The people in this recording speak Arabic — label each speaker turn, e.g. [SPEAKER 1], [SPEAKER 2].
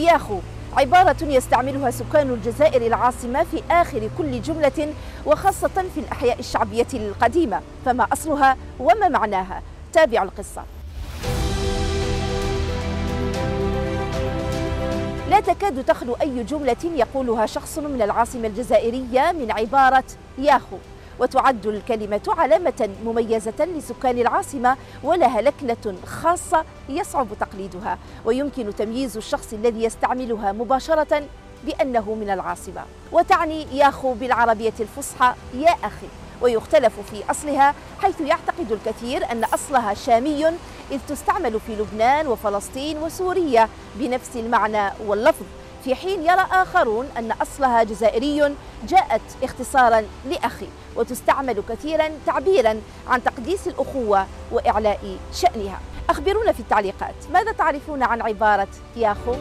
[SPEAKER 1] ياخو عبارة يستعملها سكان الجزائر العاصمة في آخر كل جملة وخاصة في الأحياء الشعبية القديمة فما أصلها وما معناها. تابعوا القصة. لا تكاد تخلو أي جملة يقولها شخص من العاصمة الجزائرية من عبارة ياخو وتعد الكلمة علامة مميزة لسكان العاصمة ولها لكنة خاصة يصعب تقليدها. ويمكن تمييز الشخص الذي يستعملها مباشرة بأنه من العاصمة. وتعني ياخو بالعربية الفصحى يا أخي. ويختلف في أصلها حيث يعتقد الكثير أن أصلها شامي إذ تستعمل في لبنان وفلسطين وسوريا بنفس المعنى واللفظ. في حين يرى آخرون أن أصلها جزائري جاءت اختصارا لأخي وتستعمل كثيرا تعبيرا عن تقديس الأخوة وإعلاء شأنها أخبرونا في التعليقات ماذا تعرفون عن عبارة ياخو؟